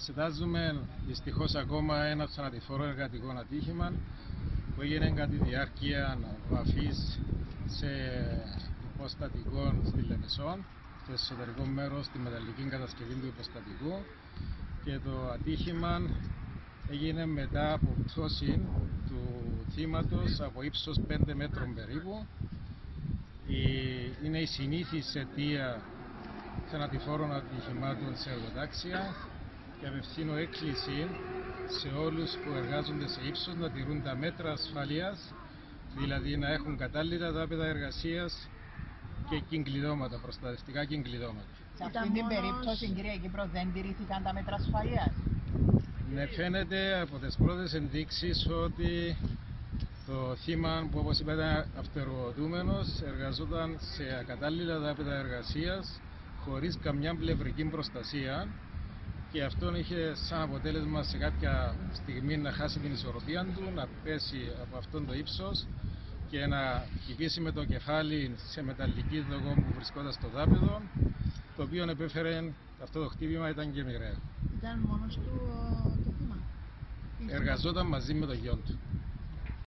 Εξετάζουμε δυστυχώς ακόμα ένα θανατηφόρο εργατικό ατύχημα που έγινε κατά τη διάρκεια βαφή σε υποστατικό στη Λεμεσόν, στο εσωτερικό μέρος, στη μεταλλική κατασκευή του υποστατικού. Και το ατύχημα έγινε μετά από πτώση του θύματος από ύψος 5 μέτρων περίπου. Είναι η συνήθις αιτία θανατηφόρων ατυχημάτων σε εργοτάξια και απευθύνω έκκληση σε όλους που εργάζονται σε ύψος να τηρούν τα μέτρα ασφαλείας, δηλαδή να έχουν κατάλληλα δάπεδα εργασίας και κυκλειδώματα, προστατευτικά κυκλειδώματα. Σε αυτή την περίπτωση, κύριε Κύπρο, δεν τηρήθηκαν τα μέτρα ασφαλείας; Ναι, φαίνεται από τις πρώτες ενδείξεις ότι το θύμα που όπως είπα ήταν αυτεργοδούμενος εργαζόταν σε ακατάλληλα δάπεδα εργασίας χωρίς καμιά πλευρική προστασία και αυτό είχε σαν αποτέλεσμα σε κάποια στιγμή να χάσει την ισορροπία του, να πέσει από αυτόν το ύψος και να χυπήσει με το κεφάλι σε μεταλλική δογό που βρισκόταν στο δάπεδο το οποίο επέφερε αυτό το χτύπημα ήταν και μοιραίο. Ήταν μόνος του το θύμα. Εργαζόταν μαζί με το γιο του.